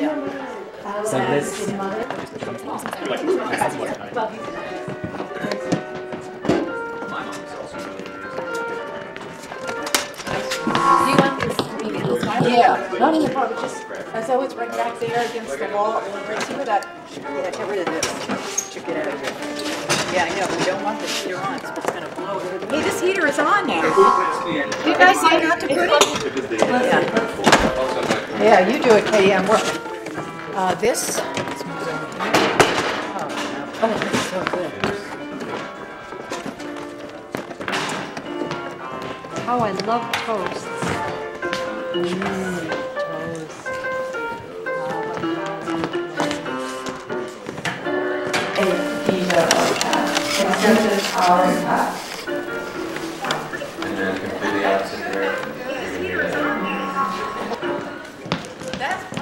So this. Yeah, not in the car, but just, as though it's right back there against the wall, right, see where that, yeah, get rid of this, check it out of here. Yeah, I know, we don't want the heater on, so it's gonna blow everything. Hey, this heater is on now. You guys say not to put it? Yeah. Yeah, you do it, Katie, I'm working. Uh, this. Oh. How I love toasts. Mm. conservative power impact. And then completely. That's